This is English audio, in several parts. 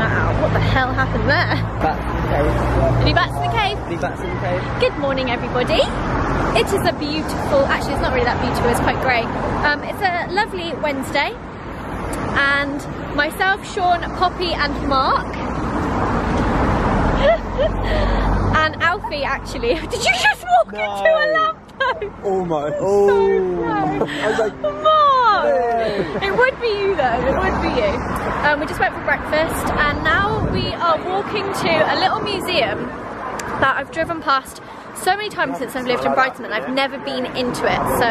that out. What the hell happened there? Back to the cave. Are you back to the cave? Be back to the cave. Good morning, everybody. It is a beautiful, actually, it's not really that beautiful, it's quite grey. Um, it's a lovely Wednesday, and myself, Sean, Poppy, and Mark. and Alfie, actually. Did you just walk No. into a lamppost? Almost. So Oh. close. I was like. It would be you though, it would be you. Um, we just went for breakfast and now we are walking to a little museum that I've driven past so many times since I've lived in Brighton and I've never been into it. So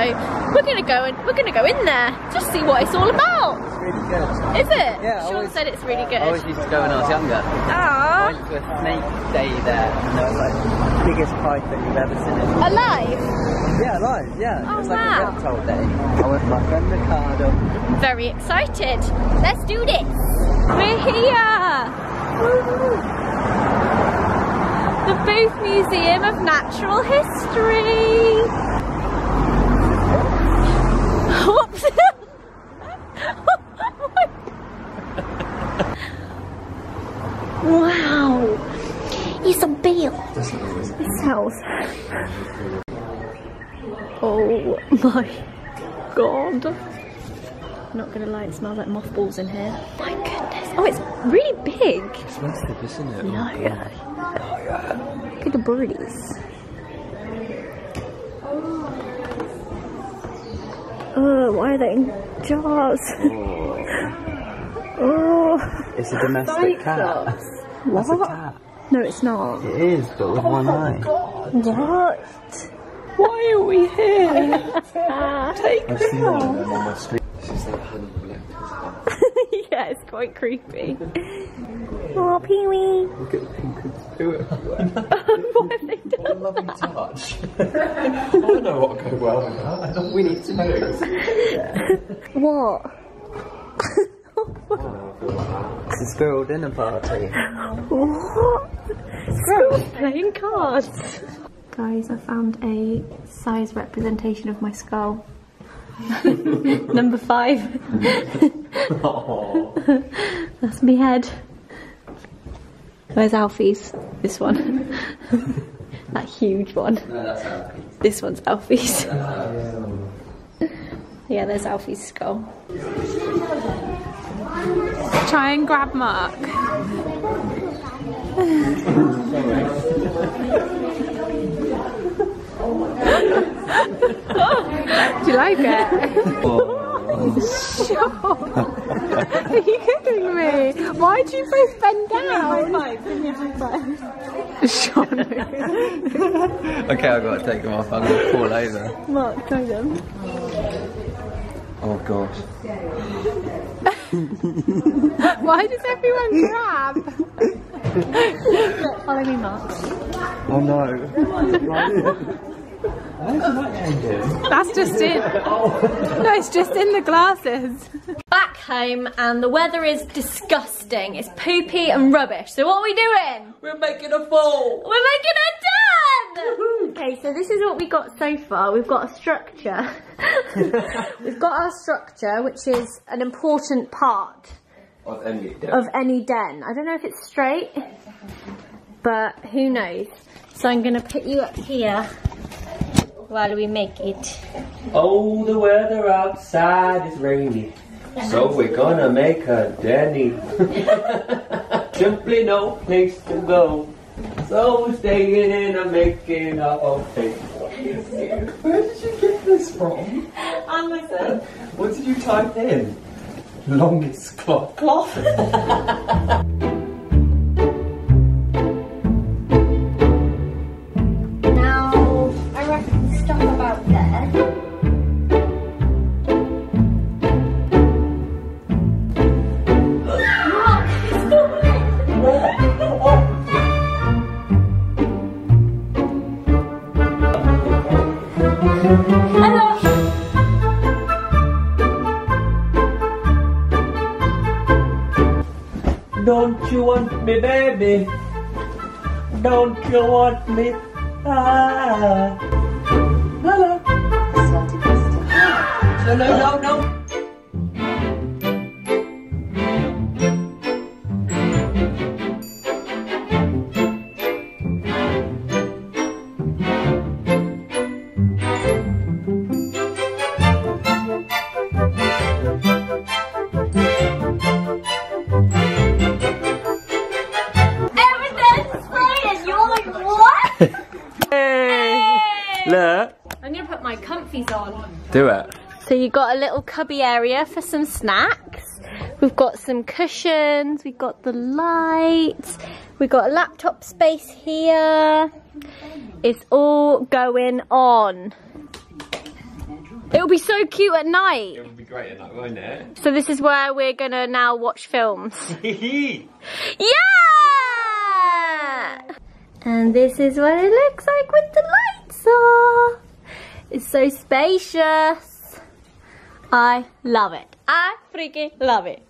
we're gonna go and we're gonna go in there, just see what it's all about. it's really good. Is it? Yeah, Sean always- said it's really good. I always used to go when I was younger. I Ah, went to a snake day there, and there was like the biggest python you've ever seen. alive. Yeah, live, yeah. Oh, it was like wow. a reptile day. I went with my friend Ricardo. Very excited. Let's do this. We're here. Woo. The Booth Museum of Natural History. Whoops. wow. It's a. It smells. Oh my god. I'm Not gonna lie, it smells like mothballs in here. My goodness. Oh, it's really big. It's massive, isn't it? Oh, no. Look at the birdies. Oh, why are they in jars? oh. It's a domestic cat. What? It's a cat. No, it's not. It is, but with oh one eye. What? Why are we here? Take I've seen one of them on my street. She's like yeah, it's quite creepy. Oh, Pee Wee. Look at the pink and do it. what have they done? What a loving touch. I don't know what could go well with that. That's all we need to know. What? It's a squirrel dinner party. What? Squirrels playing cards. Guys, I found a size representation of my skull. Number five. That's me head. Where's Alfie's? This one. that huge one. No, that's Alfie. This one's Alfie's. yeah, there's Alfie's skull. Try and grab Mark. Do you like it? Are you kidding me? Why do you both bend down? Sean. Okay, I've got to take them off. I'm going to fall over. Mark, try them. Oh gosh. Why does everyone grab? Follow me, Mark. Oh no. Why is that changing? That's just it. Oh. No, it's just in the glasses. Back home, and the weather is disgusting. It's poopy and rubbish. So what are we doing? We're making a fall. We're making a done! Okay, so this is what we got so far. We've got a structure. We've got our structure, which is an important part Of any den. of any den. I don't know if it's straight, but who knows. So I'm gonna put you up here while we make it. Oh, the weather outside is rainy. So we're gonna make a Denny. Simply no place to go. So we're staying in and making a hotel. Where did you get this from? On myself. What did you type in? Longest cloth. Cloth? Don't you want me? Ah. Hello. No, no, no, no. So you've got a little cubby area for some snacks. We've got some cushions, we've got the lights, we've got a laptop space here. It's all going on. It'll be so cute at night. It would be great at night, won't it? So this is where we're gonna now watch films. Yeah! And this is what it looks like with the lights on. It's so spacious. I love it. I freaking love it.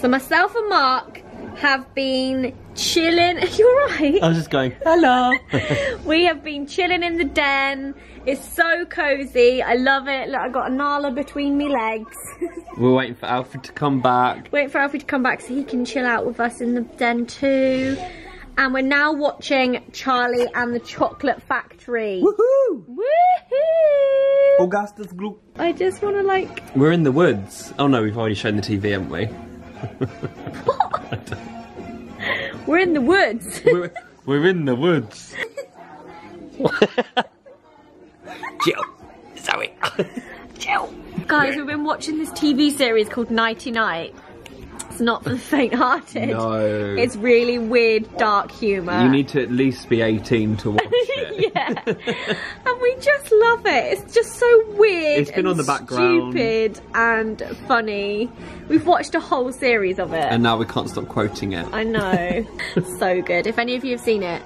So myself and Mark have been chilling. You're right. I was just going, hello. We have been chilling in the den. It's so cozy. I love it. Look, I got a Nala between me legs. We're waiting for Alfred to come back. Wait for Alfie to come back so he can chill out with us in the den too. And we're now watching Charlie and the Chocolate Factory. Woohoo! Woohoo! Augustus Gloop. I just want to like. We're in the woods. Oh no, we've already shown the TV, haven't we? We're in the woods. We're, we're in the woods. Jill. Sorry. Jill. Guys, we've been watching this TV series called Nighty Night. It's not for the faint-hearted. No. It's really weird, dark humour. You need to at least be 18 to watch it. yeah. and we just love it. It's just so weird. It's been and on the background. Stupid and funny. We've watched a whole series of it. And now we can't stop quoting it. I know. so good. If any of you have seen it,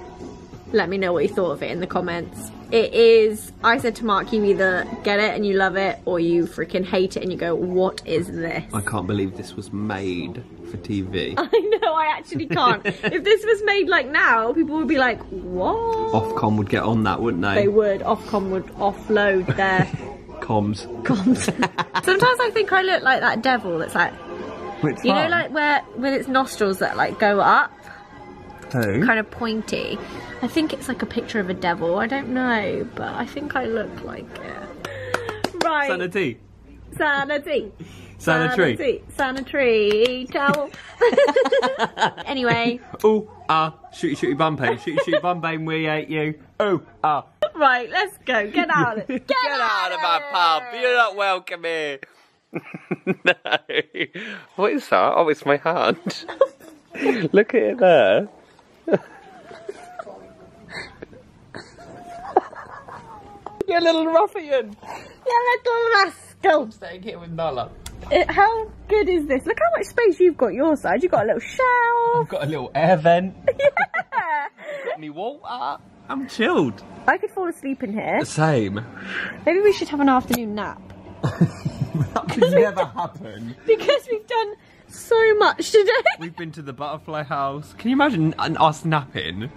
let me know what you thought of it in the comments. It is, I said to Mark, you either get it and you love it, or you freaking hate it and you go, what is this? I can't believe this was made for TV. I know, I actually can't. if this was made like now, people would be like, what? Ofcom would get on that, wouldn't they? They would. Ofcom would offload their Comms. comms. Sometimes I think I look like that devil that's like, Which you know, like where with its nostrils that like go up, Kind of pointy. I think it's like a picture of a devil. I don't know, but I think I look like it. Right. Sanity. Sanity. Sanitary. Sanitary. Towel. anyway, Ooh, ah, shooty shooty bumpy, shooty shooty bumpy, we ate you. Ooh, ah. right, let's go. Get out of it. Get, out of my pub, you're not welcome here. no. What is that? Oh, it's my hand. Look at it there. You little ruffian. You little rascal. Staying here with Nala. Uh, How good is this? Look how much space you've got your side. You've got a little shelf. I've got a little air vent. Yeah. got me water. I'm chilled. I could fall asleep in here. The same. Maybe we should have an afternoon nap. That could never happen. Because we've done so much today. We've been to the butterfly house. Can you imagine us napping?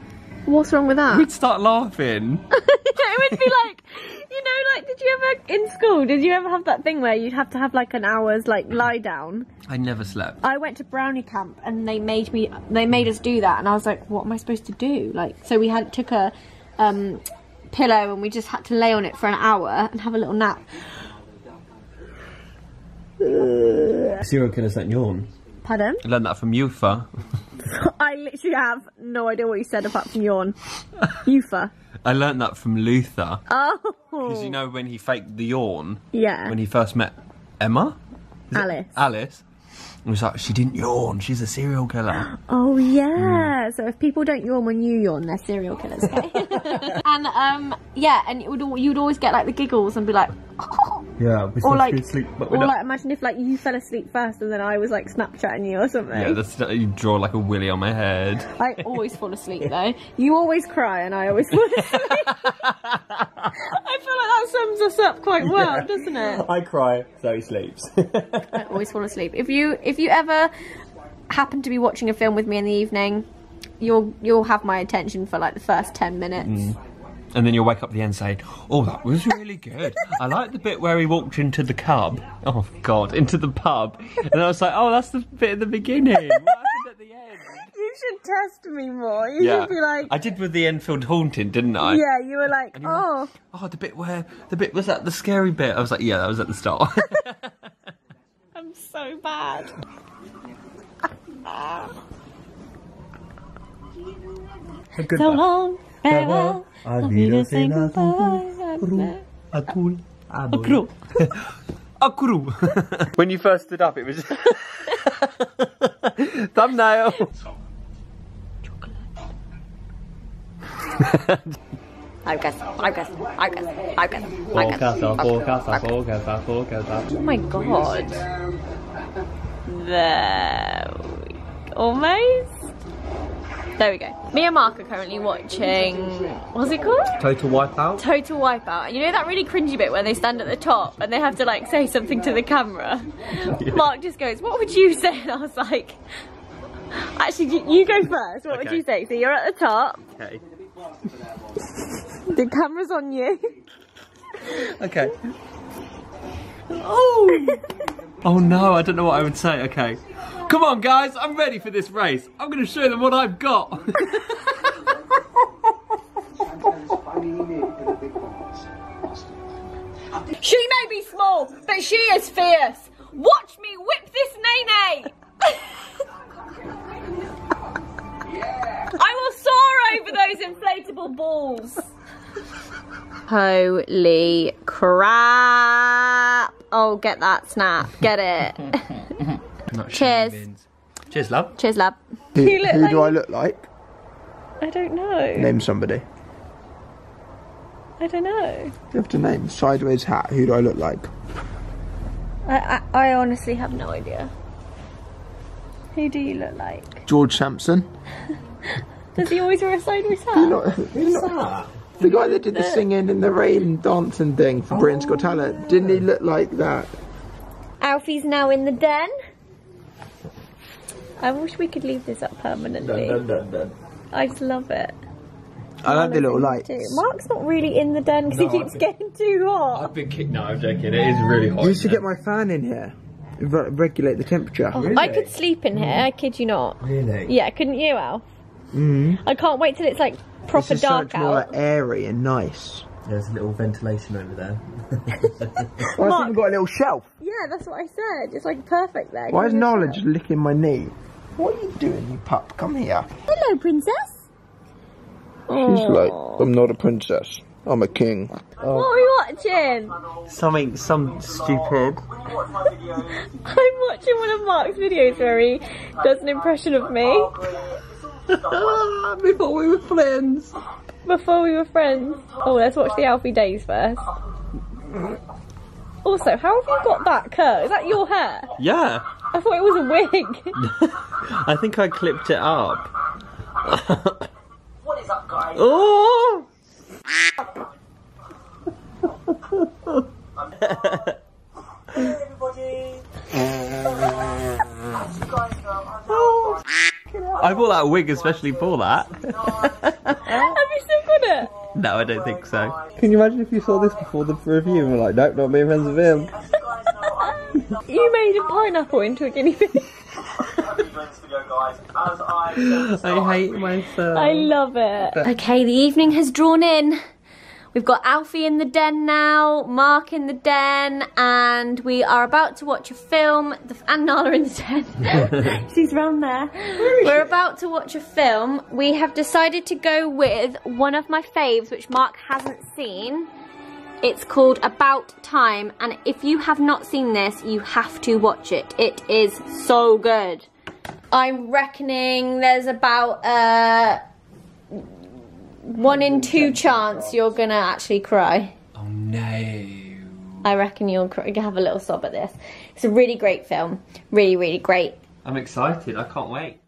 What's wrong with that? We'd start laughing. it would be like, you know, like, did you ever, in school, did you ever have that thing where you'd have to have like an hour's like lie down? I never slept. I went to brownie camp and they made me, they made us do that and I was like, what am I supposed to do? Like, so we had, took a, um, pillow and we just had to lay on it for an hour and have a little nap. Serial killers that yawn. Pardon? I learned that from Yufa. I literally have no idea what you said apart from yawn. Eufa. I learned that from Luther. Oh. Because you know when he faked the yawn, Yeah. when he first met Emma? Is Alice. Alice. He was like, she didn't yawn, she's a serial killer. Oh yeah. So if people don't yawn when you yawn, they're serial killers. Okay? and um, yeah, and it would you'd always get like the giggles and be like, Yeah, or like, sleep, but or like imagine if like you fell asleep first and then I was like Snapchatting you or something. Yeah, that's, you draw like a willy on my head. I always fall asleep though. You always cry and I always fall asleep. I feel like that sums us up quite well, doesn't it? I cry, so he sleeps. I always fall asleep. If you if you ever happen to be watching a film with me in the evening, you'll you'll have my attention for like the first ten minutes. Mm. and then you'll wake up at the end saying, oh, that was really good. I like the bit where he walked into the cub. Oh, God, into the pub. And I was like, oh, that's the bit at the beginning. What happened at the end? You should test me more. You Yeah. should be like, I did with the Enfield Haunting, didn't I? yeah. You were like, you were like, oh, Oh, the bit where the bit was that the scary bit. I was like, yeah, that was at the start. I'm so bad. So long, Farewell. Auf Wiedersehen, Wiedersehen. goodbye. Akul. Akru. Akru. when you first stood up, it was thumbnail. Focus, focus, focus, focus, Focus, focus. focus, focus, focus. Oh my god. There we Almost. There we go. Me and Mark are currently watching, what's it called? Total wipeout. Total Wipeout. And you know that really cringy bit where they stand at the top and they have to like say something to the camera? Mark just goes, what would you say? And I was like, actually, you, you go first. What would you say? So you're at the top, Okay. The camera's on you. Okay. Oh. oh no, I don't know what I would say. Okay. Come on, guys, I'm ready for this race. I'm going to show them what I've got. She may be small, but she is fierce. Watch me whip this nene. I will soar over those inflatable balls. Holy crap. Oh, get that snap. Get it. Cheers. Cheers, love. Cheers, lab. Who, You look who like- do I look like? I don't know. Name somebody. I don't know. You have to name sideways hat. Who do I look like? I, I, I honestly have no idea. Who do you look like? George Sampson. Does he always wear a sideways hat? Who's that? The guy that did the singing in the rain dancing thing for Britain's Got Talent. Didn't he look like that? Alfie's now in the den. I wish we could leave this up permanently. I just love it. I love the little lights. Too. Mark's not really in the den because he keeps getting too hot. I've been kicked. No, I'm joking. It is really hot. You used to get my fan in here. Re- regulate the temperature. I could sleep in here. I kid you not. Really? Yeah, couldn't you, Alf? Mm. I can't wait till it's like proper This is so dark much more out. like airy and nice. There's a little ventilation over there. Why has even got a little shelf? Yeah, that's what I said. It's like perfect there. Why is Can you just- just licking my knee? What are you doing, you pup? Come here. Hello, princess. She's oh. like, I'm not a princess. I'm a king. What are we watching? Something, some stupid. I'm watching one of Mark's videos where he does an impression of me Before we were friends. before we were friends. Oh, let's watch the Alfie Deyes first. Also, how have you got that curl? Is that your hair? Yeah. I thought it was a wig. I think I clipped it up. what is up, guys? Oh! I bought that wig especially for that. have you still got it? No, I don't think so. Can you imagine if you saw this before the review and were like, nope, not being friends with him? You made a pineapple into a guinea pig. I hate myself. I love it. Okay, the evening has drawn in. We've got Alfie in the den now, Mark in the den, and we are about to watch a film. The, and Nala in the den. She's round there. We're about to watch a film. We have decided to go with one of my faves, which Mark hasn't seen. It's called About Time, and if you have not seen this, you have to watch it. It is so good. I'm reckoning there's about uh one in two chance you're gonna actually cry. Oh no. I reckon you'll cry, have a little sob at this. It's a really great film. Really, really great. I'm excited. I can't wait.